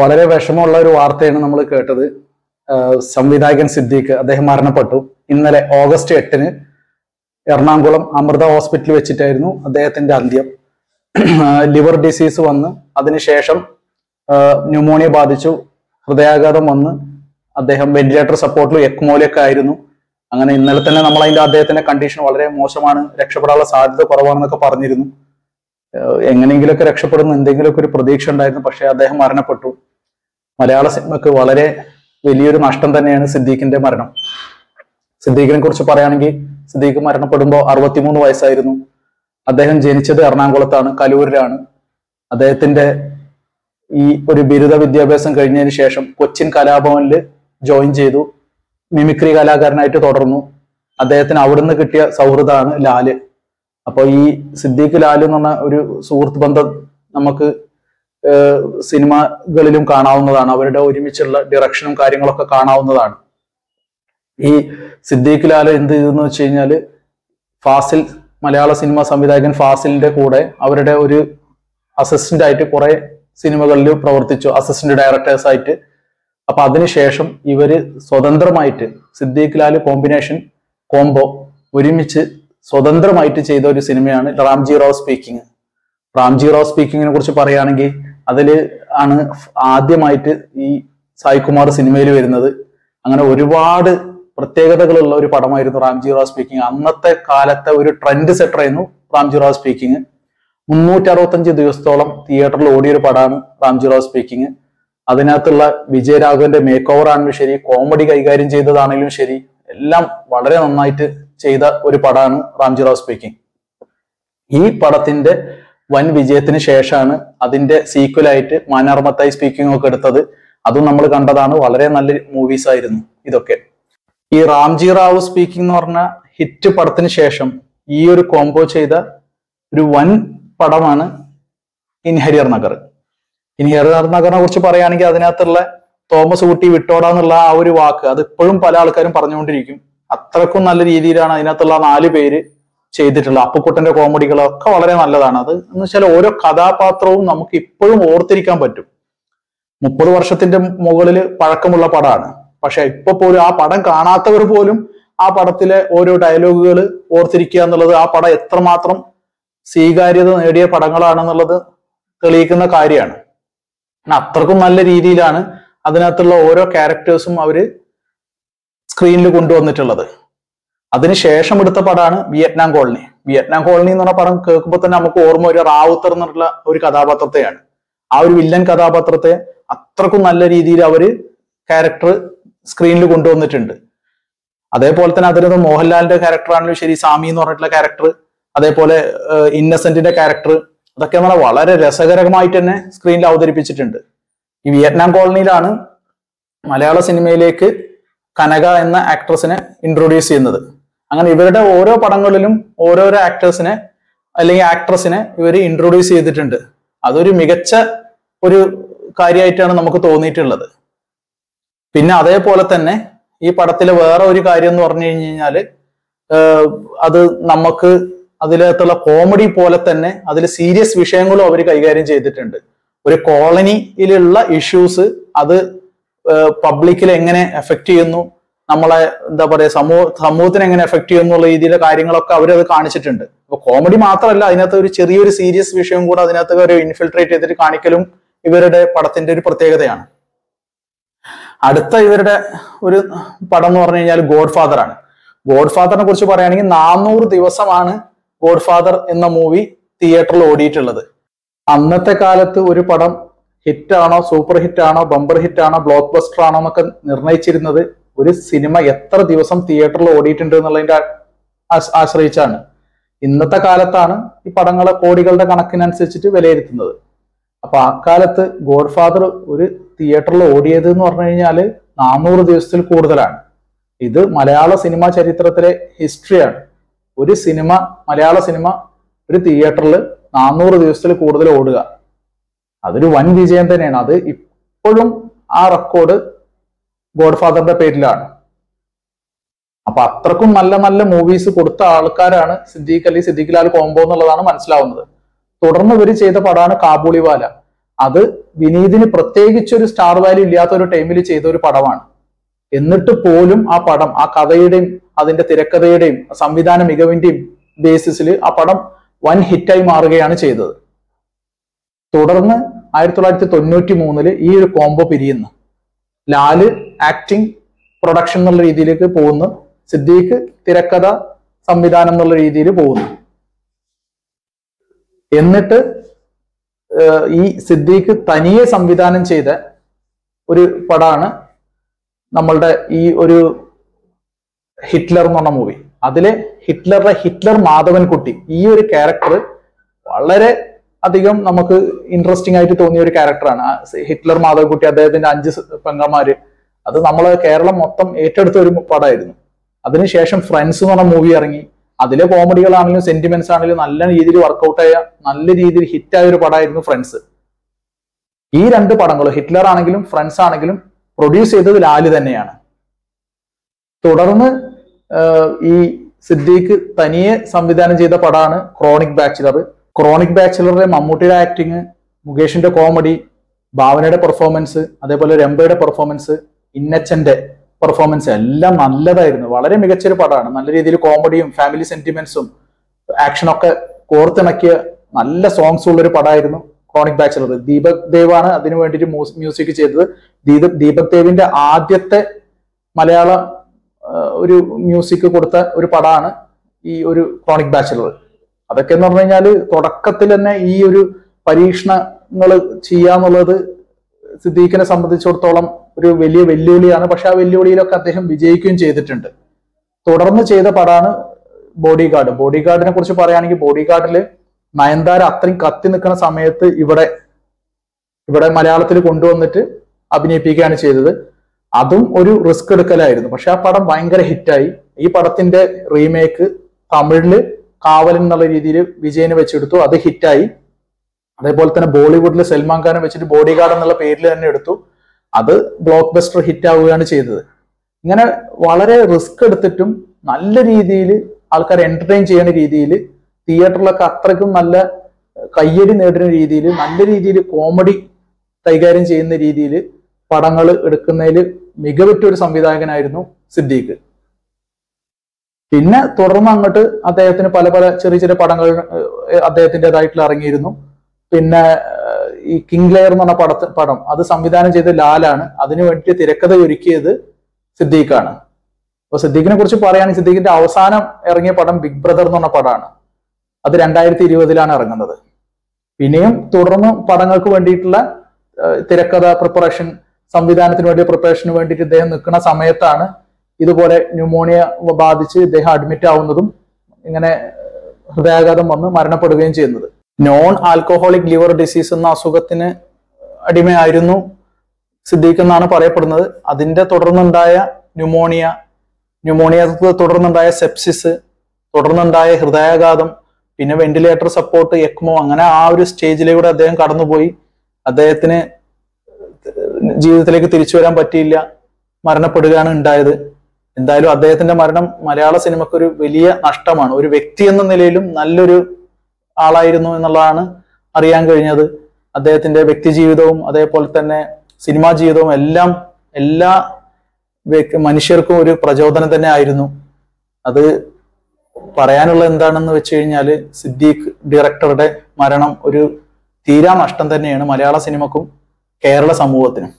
വളരെ വിഷമമുള്ള ഒരു വാർത്തയാണ് നമ്മൾ കേട്ടത്. സംവിധായകൻ സിദ്ദീഖ് അദ്ദേഹം മരണപ്പെട്ടു. ഇന്നലെ ഓഗസ്റ്റ് എട്ടിന് എറണാകുളം അമൃത ഹോസ്പിറ്റലിൽ വെച്ചിട്ടായിരുന്നു അദ്ദേഹത്തിന്റെ അന്ത്യം. ലിവർ ഡിസീസ് വന്ന് അതിനുശേഷം ന്യൂമോണിയ ബാധിച്ചു ഹൃദയാഘാതം വന്ന് അദ്ദേഹം വെന്റിലേറ്റർ സപ്പോർട്ടിലും എക്മോയിലൊക്കെ ആയിരുന്നു. അങ്ങനെ ഇന്നലെ തന്നെ നമ്മൾ അതിന്റെ അദ്ദേഹത്തിന്റെ കണ്ടീഷൻ വളരെ മോശമാണ് രക്ഷപ്പെടാനുള്ള സാധ്യത കുറവാണെന്നൊക്കെ പറഞ്ഞിരുന്നു. എങ്ങനെയെങ്കിലുമൊക്കെ രക്ഷപ്പെടുന്ന എന്തെങ്കിലുമൊക്കെ ഒരു പ്രതീക്ഷ ഉണ്ടായിരുന്നു പക്ഷെ അദ്ദേഹം മരണപ്പെട്ടു. മലയാള സിനിമക്ക് വളരെ വലിയൊരു നഷ്ടം തന്നെയാണ് സിദ്ദീഖിന്റെ മരണം. സിദ്ദീഖിനെ കുറിച്ച് പറയുകയാണെങ്കിൽ സിദ്ദീഖ് മരണപ്പെടുമ്പോൾ അറുപത്തിമൂന്ന് വയസ്സായിരുന്നു. അദ്ദേഹം ജനിച്ചത് എറണാകുളത്താണ് കലൂരിലാണ്. അദ്ദേഹത്തിന്റെ ഈ ഒരു ബിരുദ വിദ്യാഭ്യാസം കഴിഞ്ഞതിന് ശേഷം കൊച്ചിൻ കലാഭവനിൽ ജോയിൻ ചെയ്തു. മിമിക്രി കലാകാരനായിട്ട് തുടർന്നു. അദ്ദേഹത്തിന് അവിടുന്ന് കിട്ടിയ സൗഹൃദമാണ് ലാൽ. അപ്പോൾ ഈ സിദ്ദീഖ് ലാലു എന്ന് പറഞ്ഞ ഒരു സുഹൃത്ത് ബന്ധം നമുക്ക് സിനിമകളിലും കാണാവുന്നതാണ്. അവരുടെ ഒരുമിച്ചുള്ള ഡിറക്ഷനും കാര്യങ്ങളൊക്കെ കാണാവുന്നതാണ്. ഈ സിദ്ദീഖ് ലാൽ എന്ത് ചെയ്തെന്ന് വെച്ച് കഴിഞ്ഞാൽ ഫാസിൽ മലയാള സിനിമ സംവിധായകൻ ഫാസിലിന്റെ കൂടെ അവരുടെ ഒരു അസിസ്റ്റന്റ് ആയിട്ട് കുറെ സിനിമകളിൽ പ്രവർത്തിച്ചു. അസിസ്റ്റന്റ് ഡയറക്ടേഴ്സ് ആയിട്ട്. അപ്പൊ അതിനുശേഷം ഇവർ സ്വതന്ത്രമായിട്ട് സിദ്ദീഖ് ലാൽ കോമ്പിനേഷൻ കോംബോ ഒരുമിച്ച് സ്വതന്ത്രമായിട്ട് ചെയ്ത ഒരു സിനിമയാണ് റാംജി റാവ് സ്പീക്കിംഗ്. റാംജി റാവ് സ്പീക്കിങ്ങിനെ കുറിച്ച് പറയുകയാണെങ്കിൽ അതിൽ ആണ് ആദ്യമായിട്ട് ഈ സായികുമാർ സിനിമയിൽ വരുന്നത്. അങ്ങനെ ഒരുപാട് പ്രത്യേകതകളുള്ള ഒരു പടമായിരുന്നു റാംജി റാവ് സ്പീക്കിംഗ് അന്നത്തെ കാലത്തെ ഒരു ട്രെൻഡ് സെറ്റർ ആയിരുന്നു റാംജി റാവ് സ്പീക്കിംഗ് മുന്നൂറ്റി അറുപത്തഞ്ച് ദിവസത്തോളം തിയേറ്ററിൽ ഓടിയ ഒരു പടമാണ് റാംജി റാവ് സ്പീക്കിംഗ് അതിനകത്തുള്ള വിജയരാഘവന്റെ മേക്ക് ഓവർ ആണെങ്കിലും ശരി കോമഡി കൈകാര്യം ചെയ്തതാണെങ്കിലും ശരി എല്ലാം വളരെ നന്നായിട്ട് ചെയ്ത ഒരു പടമാണ് റാംജി റാവ് സ്പീക്കിംഗ് ഈ പടത്തിന്റെ വൻ വിജയത്തിന് ശേഷമാണ് അതിന്റെ സീക്വലായിട്ട് മാനാർമത്തായി സ്പീക്കിംഗ് ഒക്കെ എടുത്തത്. അതും നമ്മൾ കണ്ടതാണ്. വളരെ നല്ല മൂവീസ് ആയിരുന്നു ഇതൊക്കെ. ഈ റാംജി റാവു സ്പീക്കിംഗ് എന്ന് പറഞ്ഞ ഹിറ്റ് പടത്തിന് ശേഷം ഈ ഒരു കോംബോ ചെയ്ത ഒരു വൻ പടമാണ് ഇൻഹരിയർ നഗർ. ഇൻഹരിയർ നഗറിനെ കുറിച്ച് പറയുകയാണെങ്കിൽ അതിനകത്തുള്ള തോമസ് ഊട്ടി വിട്ടോടാന്നുള്ള ആ ഒരു വാക്ക് അത് ഇപ്പോഴും പല ആൾക്കാരും പറഞ്ഞുകൊണ്ടിരിക്കും. അത്രക്കും നല്ല രീതിയിലാണ് അതിനകത്തുള്ള നാല് പേര് ചെയ്തിട്ടുള്ളത് അപ്പുക്കുട്ടന്റെ കോമഡികളൊക്കെ വളരെ നല്ലതാണ്. അത് എന്ന് വെച്ചാൽ ഓരോ കഥാപാത്രവും നമുക്ക് ഇപ്പോഴും ഓർത്തിരിക്കാൻ പറ്റും. മുപ്പത് വർഷത്തിന്റെ മുകളിൽ പഴക്കമുള്ള പടമാണ്. പക്ഷെ ഇപ്പൊ പോലും ആ പടം കാണാത്തവർ പോലും ആ പടത്തിലെ ഓരോ ഡയലോഗുകൾ ഓർത്തിരിക്കുക എന്നുള്ളത് ആ പടം എത്രമാത്രം സ്വീകാര്യത നേടിയ പടങ്ങളാണെന്നുള്ളത് തെളിയിക്കുന്ന കാര്യമാണ്. അത്രക്കും നല്ല രീതിയിലാണ് അതിനകത്തുള്ള ഓരോ ക്യാരക്ടേഴ്സും അവർ സ്ക്രീനിൽ കൊണ്ടുവന്നിട്ടുള്ളത്. അതിനുശേഷം എടുത്ത പടമാണ് വിയറ്റ്നാം കോളനി. വിയറ്റ്നാം കോളനി എന്ന് പറഞ്ഞ പടം കേൾക്കുമ്പോൾ തന്നെ നമുക്ക് ഓർമ്മ ഒരു റാവുത്തർ എന്നുള്ള ഒരു കഥാപാത്രത്തെയാണ്. ആ ഒരു വില്ലൻ കഥാപാത്രത്തെ അത്രക്കും നല്ല രീതിയിൽ അവർ ക്യാരക്ടർ സ്ക്രീനിൽ കൊണ്ടുവന്നിട്ടുണ്ട്. അതേപോലെ തന്നെ അതിനകത്ത് മോഹൻലാലിന്റെ ക്യാരക്ടർ ആണെങ്കിലും ശരി സാമി എന്ന് പറഞ്ഞിട്ടുള്ള ക്യാരക്ടർ അതേപോലെ ഇന്നസെന്റിന്റെ ക്യാരക്ടർ അതൊക്കെ നമ്മളെ വളരെ രസകരമായിട്ട് തന്നെ സ്ക്രീനിൽ അവതരിപ്പിച്ചിട്ടുണ്ട്. ഈ വിയറ്റ്നാം കോളനിയിലാണ് മലയാള സിനിമയിലേക്ക് കനക എന്ന ആക്ട്രസിനെ ഇൻട്രൊഡ്യൂസ് ചെയ്യുന്നത്. അങ്ങനെ ഇവരുടെ ഓരോ പടങ്ങളിലും ഓരോരോ ആക്ടേഴ്സിനെ അല്ലെങ്കിൽ ആക്ട്രസിനെ ഇവർ ഇൻട്രൊഡ്യൂസ് ചെയ്തിട്ടുണ്ട്. അതൊരു മികച്ച ഒരു കാര്യമായിട്ടാണ് നമുക്ക് തോന്നിയിട്ടുള്ളത്. പിന്നെ അതേപോലെ തന്നെ ഈ പടത്തിലെ വേറെ ഒരു കാര്യം എന്ന് പറഞ്ഞു കഴിഞ്ഞു കഴിഞ്ഞാൽ അത് നമുക്ക് അതിലകത്തുള്ള കോമഡി പോലെ തന്നെ അതിൽ സീരിയസ് വിഷയങ്ങളും അവർ കൈകാര്യം ചെയ്തിട്ടുണ്ട്. ഒരു കോളനിയിലുള്ള ഇഷ്യൂസ് അത് പബ്ലിക്കിൽ എങ്ങനെ എഫക്ട് ചെയ്യുന്നു നമ്മളെ എന്താ പറയാ സമൂഹ സമൂഹത്തിന് എങ്ങനെ എഫക്ട് ചെയ്യുന്നു എന്നുള്ള രീതിയിലെ കാര്യങ്ങളൊക്കെ അവരത് കാണിച്ചിട്ടുണ്ട്. അപ്പൊ കോമഡി മാത്രമല്ല അതിനകത്ത് ഒരു ചെറിയൊരു സീരിയസ് വിഷയം കൂടെ അതിനകത്ത് ഒരു ഇൻഫിൽട്രേറ്റ് ചെയ്തിട്ട് കാണിക്കലും ഇവരുടെ പടത്തിന്റെ ഒരു പ്രത്യേകതയാണ്. അടുത്ത ഇവരുടെ ഒരു പടം എന്ന് പറഞ്ഞു കഴിഞ്ഞാൽ ഗോഡ് ഫാദർ ആണ്. ഗോഡ് ഫാദറിനെ കുറിച്ച് പറയുകയാണെങ്കിൽ നാനൂറ് ദിവസമാണ് ഗോഡ് ഫാദർ എന്ന മൂവി തിയേറ്ററിൽ ഓടിയിട്ടുള്ളത്. അന്നത്തെ കാലത്ത് ഒരു പടം ഹിറ്റാണോ സൂപ്പർ ഹിറ്റാണോ ബമ്പർ ഹിറ്റ് ആണോ ബ്ലോക്ക് ബസ്റ്റർ ആണോ എന്നൊക്കെ നിർണയിച്ചിരുന്നത് ഒരു സിനിമ എത്ര ദിവസം തിയേറ്ററിൽ ഓടിയിട്ടുണ്ട് എന്നുള്ളതിന്റെ ആശ്രയിച്ചാണ്. ഇന്നത്തെ കാലത്താണ് ഈ പടങ്ങളെ കോടികളുടെ കണക്കിനനുസരിച്ചിട്ട് വിലയിരുത്തുന്നത്. അപ്പൊ ആ കാലത്ത് ഗോഡ് ഫാദർ ഒരു തിയേറ്ററിൽ ഓടിയത് എന്ന് പറഞ്ഞു കഴിഞ്ഞാൽ നാനൂറ് ദിവസത്തിൽ കൂടുതലാണ്. ഇത് മലയാള സിനിമാ ചരിത്രത്തിലെ ഹിസ്റ്ററിയാണ്. ഒരു സിനിമ മലയാള സിനിമ ഒരു തിയേറ്ററിൽ നാനൂറ് ദിവസത്തിൽ കൂടുതൽ ഓടുക. അതൊരു വൻ വിജയം തന്നെയാണ്. അത് ഇപ്പോഴും ആ റെക്കോർഡ് ഗോഡ് ഫാദറിന്റെ പേരിലാണ്. അപ്പൊ അത്രക്കും നല്ല നല്ല മൂവീസ് കൊടുത്ത ആൾക്കാരാണ് സിദ്ദീഖ് അലി സിദ്ദീഖ് ലാൽ കോംബോ എന്നുള്ളതാണ് മനസ്സിലാവുന്നത്. തുടർന്ന് ഇവർ ചെയ്ത പടമാണ് കാബൂളിവാല. അത് വിനീതിന് പ്രത്യേകിച്ച് ഒരു സ്റ്റാർ വാല്യൂ ഇല്ലാത്ത ഒരു ടൈമിൽ ചെയ്ത ഒരു പടമാണ്. എന്നിട്ട് പോലും ആ പടം ആ കഥയുടെയും അതിന്റെ തിരക്കഥയുടെയും സംവിധാന മികവിന്റെയും ബേസിസിൽ ആ പടം വൻ ഹിറ്റായി മാറുകയാണ് ചെയ്തത്. തുടർന്ന് ആയിരത്തി തൊള്ളായിരത്തി തൊണ്ണൂറ്റി മൂന്നിൽ ഈ ഒരു കോംബോ പിരിയുന്നു. ലാൽ ആക്ടിങ് പ്രൊഡക്ഷൻ എന്നുള്ള രീതിയിലേക്ക് പോകുന്നു. സിദ്ദീഖ് തിരക്കഥ സംവിധാനം എന്നുള്ള രീതിയിൽ പോകുന്നു. എന്നിട്ട് ഈ സിദ്ദീഖ് തനിയെ സംവിധാനം ചെയ്ത ഒരു പടമാണ് നമ്മളുടെ ഈ ഒരു ഹിറ്റ്ലർ എന്ന് പറഞ്ഞ മൂവി അതിലെ ഹിറ്റ്ലറുടെ ഹിറ്റ്ലർ മാധവൻകുട്ടി ഈ ഒരു ക്യാരക്ടർ വളരെ അധികം നമുക്ക് ഇൻട്രസ്റ്റിംഗ് ആയിട്ട് തോന്നിയ ഒരു ക്യാരക്ടറാണ് ഹിറ്റ്ലർ മാധവൻകുട്ടി അദ്ദേഹത്തിന്റെ അഞ്ച് പെങ്ങന്മാര് അത് നമ്മൾ കേരളം മൊത്തം ഏറ്റെടുത്ത ഒരു പടമായിരുന്നു. അതിനുശേഷം ഫ്രണ്ട്സ് എന്ന് പറഞ്ഞ മൂവി ഇറങ്ങി. അതിലെ കോമഡികളാണെങ്കിലും സെന്റിമെന്റ്സ് ആണെങ്കിലും നല്ല രീതിയിൽ വർക്കൗട്ട് ആയ നല്ല രീതിയിൽ ഹിറ്റായ ഒരു പടമായിരുന്നു ഫ്രണ്ട്സ് ഈ രണ്ട് പടങ്ങൾ ഹിറ്റ്ലർ ആണെങ്കിലും ഫ്രണ്ട്സ് ആണെങ്കിലും പ്രൊഡ്യൂസ് ചെയ്തത് ലാൽ തന്നെയാണ്. തുടർന്ന് ഈ സിദ്ദീഖ് തനിയെ സംവിധാനം ചെയ്ത പടമാണ് ക്രോണിക് ബാച്ചിലർ ക്രോണിക് ബാച്ചിലറിലെ മമ്മൂട്ടിയുടെ ആക്ടിങ് മുകേഷിന്റെ കോമഡി ഭാവനയുടെ പെർഫോമൻസ് അതേപോലെ രംഭയുടെ പെർഫോമൻസ് ഇന്നച്ചന്റെ പെർഫോമൻസ് എല്ലാം നല്ലതായിരുന്നു. വളരെ മികച്ചൊരു പടമാണ്. നല്ല രീതിയിൽ കോമഡിയും ഫാമിലി സെന്റിമെന്റ്സും ആക്ഷനൊക്കെ കോർത്തിണക്കിയ നല്ല സോങ്സ് ഉള്ള ഒരു പടമായിരുന്നു ക്രോണിക് ബാച്ചിലർ ദീപക് ദേവാണ് അതിനു വേണ്ടിയിട്ട് മ്യൂസിക് ചെയ്തത്. ദീപക് ദീപക് ദേവിന്റെ ആദ്യത്തെ മലയാള ഒരു മ്യൂസിക് കൊടുത്ത ഒരു പടമാണ് ഈ ഒരു ക്രോണിക് ബാച്ചിലർ അതൊക്കെ എന്ന് പറഞ്ഞു കഴിഞ്ഞാൽ തുടക്കത്തിൽ തന്നെ ഈ ഒരു പരീക്ഷണങ്ങൾ ചെയ്യാന്നുള്ളത് സിദ്ദീഖിനെ സംബന്ധിച്ചിടത്തോളം ഒരു വലിയ വെല്ലുവിളിയാണ്. പക്ഷെ ആ വെല്ലുവിളിയിലൊക്കെ അദ്ദേഹം വിജയിക്കുകയും ചെയ്തിട്ടുണ്ട്. തുടർന്ന് ചെയ്ത പടാണ് ബോഡി ഗാർഡ് ബോഡി ഗാർഡിനെ കുറിച്ച് പറയുകയാണെങ്കിൽ ബോഡി ഗാർഡിൽ നയൻതാര അത്രയും കത്തി നിൽക്കുന്ന സമയത്ത് ഇവിടെ ഇവിടെ മലയാളത്തിൽ കൊണ്ടുവന്നിട്ട് അഭിനയിപ്പിക്കുകയാണ് ചെയ്തത്. അതും ഒരു റിസ്ക് എടുക്കലായിരുന്നു. പക്ഷെ ആ പടം ഭയങ്കര ഹിറ്റായി. ഈ പടത്തിന്റെ റീമേക്ക് തമിഴിൽ കാവലൻ എന്നുള്ള രീതിയിൽ വിജയന് വെച്ചെടുത്തു. അത് ഹിറ്റായി. അതേപോലെ തന്നെ ബോളിവുഡിൽ സൽമാൻ ഖാനെ വെച്ചിട്ട് ബോഡി ഗാർഡ് എന്നുള്ള പേരിൽ തന്നെ എടുത്തു. അത് ബ്ലോക്ക് ബസ്റ്റർ ഹിറ്റ് ആവുകയാണ് ചെയ്തത്. ഇങ്ങനെ വളരെ റിസ്ക് എടുത്തിട്ടും നല്ല രീതിയിൽ ആൾക്കാരെ എന്റർടൈൻ ചെയ്യുന്ന രീതിയിൽ തിയേറ്ററിലൊക്കെ അത്രയ്ക്കും നല്ല കയ്യടി നേടുന്ന രീതിയിൽ നല്ല രീതിയിൽ കോമഡി കൈകാര്യം ചെയ്യുന്ന രീതിയിൽ പടങ്ങൾ എടുക്കുന്നതിൽ മികവറ്റ ഒരു സംവിധായകനായിരുന്നു സിദ്ദീഖ്. പിന്നെ തുടർന്ന് അങ്ങോട്ട് അദ്ദേഹത്തിന് പല പല ചെറിയ ചെറിയ പടങ്ങൾ അദ്ദേഹത്തിന്റെതായിട്ടുള്ള ഇറങ്ങിയിരുന്നു പിന്നെ ഈ കിങ് ലെയർ എന്ന് പറഞ്ഞ പടത്ത് പടം അത് സംവിധാനം ചെയ്ത ലാലാണ്. അതിനു വേണ്ടി തിരക്കഥ ഒരുക്കിയത് സിദ്ദീഖാണ്. അപ്പൊ സിദ്ദീഖിനെ കുറിച്ച് പറയുകയാണെങ്കിൽ സിദ്ദീഖിന്റെ അവസാനം ഇറങ്ങിയ പടം ബിഗ് ബ്രദർ എന്ന് പറഞ്ഞ പടമാണ് അത് രണ്ടായിരത്തി ഇരുപതിലാണ് ഇറങ്ങുന്നത്. പിന്നെയും തുടർന്ന് പടങ്ങൾക്ക് വേണ്ടിയിട്ടുള്ള തിരക്കഥ പ്രിപ്പറേഷൻ സംവിധാനത്തിന് വേണ്ടി പ്രിപ്പറേഷന് വേണ്ടിയിട്ട് ഇദ്ദേഹം നിൽക്കുന്ന സമയത്താണ് ഇതുപോലെ ന്യൂമോണിയ ബാധിച്ച് ഇദ്ദേഹം അഡ്മിറ്റ് ആവുന്നതും ഇങ്ങനെ ഹൃദയാഘാതം വന്ന് മരണപ്പെടുകയും ചെയ്യുന്നത്. നോൺ ആൽക്കോഹോളിക് ലിവർ ഡിസീസ് എന്ന അസുഖത്തിന് അടിമയായിരുന്നു സിദ്ദീഖ് എന്നാണ് പറയപ്പെടുന്നത്. അതിന്റെ തുടർന്നുണ്ടായ ന്യൂമോണിയ ന്യൂമോണിയ തുടർന്നുണ്ടായ സെപ്സിസ് തുടർന്നുണ്ടായ ഹൃദയാഘാതം പിന്നെ വെന്റിലേറ്റർ സപ്പോർട്ട് എക്മോ അങ്ങനെ ആ ഒരു സ്റ്റേജിലൂടെ അദ്ദേഹം കടന്നുപോയി. അദ്ദേഹത്തിന് ജീവിതത്തിലേക്ക് തിരിച്ചു വരാൻ പറ്റിയില്ല. മരണപ്പെടുകയാണ് ഉണ്ടായത്. എന്തായാലും അദ്ദേഹത്തിന്റെ മരണം മലയാള സിനിമയ്ക്ക് ഒരു വലിയ നഷ്ടമാണ്. ഒരു വ്യക്തി എന്ന നിലയിലും നല്ലൊരു ആളായിരുന്നു എന്നുള്ളതാണ് അറിയാൻ കഴിഞ്ഞത്. അദ്ദേഹത്തിന്റെ വ്യക്തിജീവിതവും അതേപോലെ തന്നെ സിനിമാ ജീവിതവും എല്ലാം എല്ലാ മനുഷ്യർക്കും ഒരു പ്രചോദനം തന്നെ ആയിരുന്നു. അത് പറയാനുള്ള എന്താണെന്ന് വെച്ച് കഴിഞ്ഞാൽ സിദ്ദീഖ് ഡയറക്ടറുടെ മരണം ഒരു തീരാ നഷ്ടം തന്നെയാണ് മലയാള സിനിമക്കും കേരള സമൂഹത്തിനും.